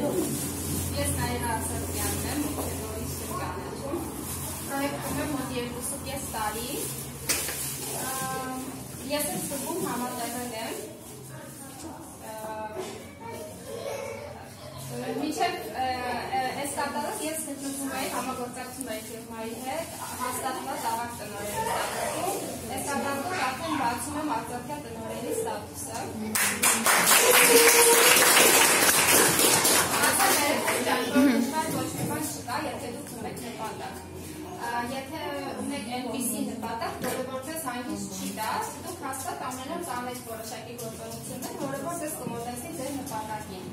Ես Նարինա Արսանյանն եմ, Մոկտեզորի շրջանում։ Պրոյեկտում եմ մոտ 2.5 տարի։ Ես եմ սկզբում համատեղել եմ։ Միջև այս կատարով ես գտնվում էի համագործակցում այդ ֆիրմայի հետ, հաստատված ավակ տնօրենի ստատուսում։ Այս կատարով արդեն բացում եմ արձակյա տնօրենի ստատուսը։ բան չկա, եթե դուք ունեք նպատակ։ Եթե ունեք այնպիսի նպատակ, որը որպես հանգիստ չի տա, դուք հաստատ ամեն օր կանեք որոշակի գործողություններ, որը որ ձեզ կմոտեցնի ձեր նպատակին։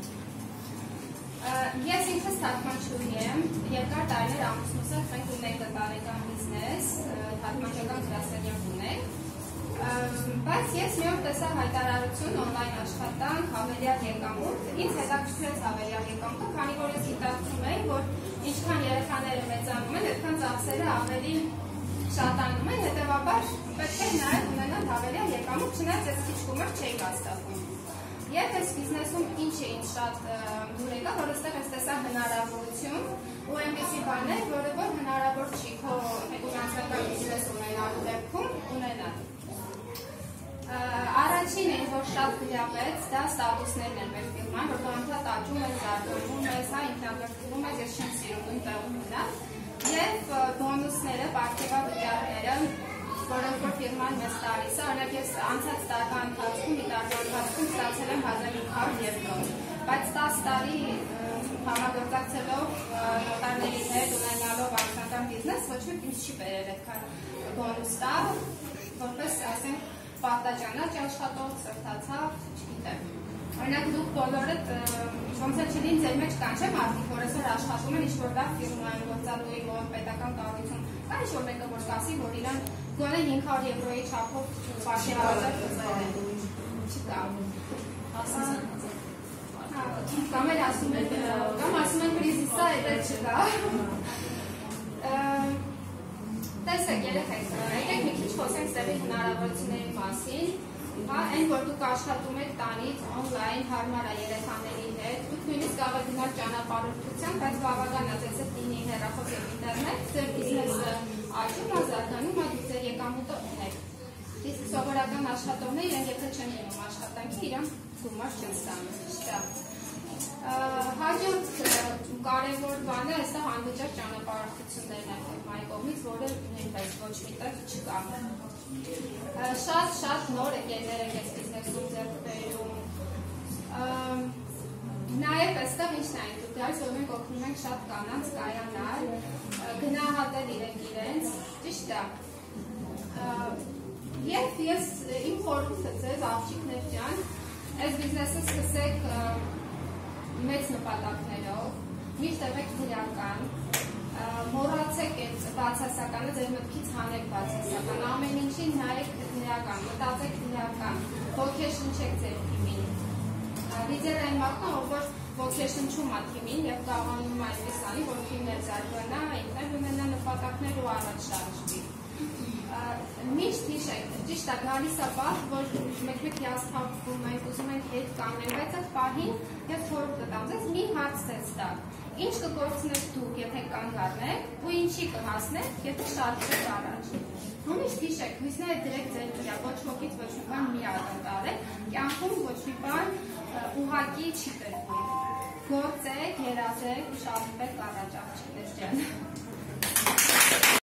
Ես ինքս թարգմանչուհի եմ, երկար տարիներ ամուսնուսը մենք ունենք տարեկան բիզնես, թարգմանչական գրասենյակ ունենք, բայց ես մի օր տեսա հայտարարություն on-line աշխատանք, հավելյալ եկամուտ, ինձ հետաքրքրեց հավելյալ եկամուտը, քանի որ ես գիտակցում էի, որ ինչքան երեխաները մեծանում են, այդքան ծախսերը ավելի շատանում են, հետևաբար պետք է նաև ունենալ հավելյալ եկամուտ, չնայած ես քիչ գումար չէի վաստակում։ Եվ այս բիզնեսում ինչ է ինձ շատ դուր եկա, որ այստեղ ես տեսա հնարավորություն ու այնպեսի բաներ, որ գրավեց, դա ստատուսներն են մեր ֆիրման, որ անդադ աճում է, զարգանում է, հա ինքնագրվում է, ես չեմ սիրում նույն տեղում մնալ։ Եվ բոնուսները, պարգևավճարները, որոնք որ ֆիրման մեզ տալիս է, օրինակ ես անցած տարվա ընթացքում, մի տարվա ընթացքում ստացել եմ 1500 եվրո, բայց 10 տարի համագործակցելով նոտարների հետ ունենալով անձնական բիզնես, ոչ մեկ ինձ չի բերել այդքան բոնուս տա, որպես ասենք պատաճանաչ աշխատող, սրտացավ, չգիտեմ։ Օրինակ դուք բոլորդ ոնց է չլին ձեր մեջ կան չէ՞ մարդիկ, որ այսօր աշխատում են ինչ-որ լավ ֆիրմայում, գործատուի մոտ, պետական կառույցում, կա ինչ-որ մեկը որ կասի, որ իրան գոնե 500 եվրոյի չափով կծել են։ Չկա։ Կամ էլ ասում են, կամ ասում են կրիզիսա, այդ չկա։ Տեսեք, երեխեք, եկեք մի սերի հնարավորությունների մասին, հա, այն որ դուք աշխատում եք տանից, on-line, հարմար է երեխաների հետ, դուք նույնիսկ կարող եք գնալ ճանապարհորդության, բայց բավական է ձեզ հետ լինի հեռախոս եւ ինտերնետ, ձեր բիզնեսը աճում է, զարգանում է, դուք ձեր եկամուտը ունեք։ Իսկ սովորական աշխատողները իրենք եթե չեն գնում աշխատանքի, իրանք գումար չեն ստանում, ճիշտ է։ Հաջորդ կարևոր բանը այստեղ անվճար ճանապարհորդություններն են ֆիրմայի կողմից, որը նույնպես ոչ միտեղ չկա։ Շատ-շատ նոր եկերներ եք այս բիզնեսում ձեռք բերում։ Նաև այստեղ ինչն է դուք դարձ որ մենք օգնում ենք շատ կանանց կայանալ, գնահատել իրենք իրենց, ճիշտ է։ Եվ ես իմ խորհուրդը ձեզ աղջիկներ ջան, այս բիզնեսը սկսեք մեծ նպատակներով, միշտ եղեք դրական, մոռացեք այդ բացասականը, ձեր մտքից հանեք բացասական, ամեն ինչին նայեք դրական, մտածեք դրական, ոգեշնչեք ձեր թիմին։ Լիդերը այն մարդն է, որ ոգեշնչում է թիմին եւ կարողանում է այսպես անի, որ թիմն զարգանա, ինքն ունենա նպատակներ ու առաջ շարժվի միշտ հիշեք, ճիշտ է, գալիս է պահ, որ մեկ-մեկ հիասթափվում ենք, ուզում հետ կանենք, բայց այդ պահին ես խորհուրդ կտամ ձեզ մի հարց ցես տա։ Ինչ կգործնեք դուք, եթե կանգ առնեք, ու ինչի կհասնեք, եթե շարժվեք առաջ։ Ու միշտ հիշեք, հույսները դրեք ձեր վրա, ոչ ոքից ոչ մի բան մի ակնկալեք, կյանքում ոչ մի բան ուղակի չի տրվում։ Գործեք, երազեք, շարժվեք առաջ աղջիկներ ջան։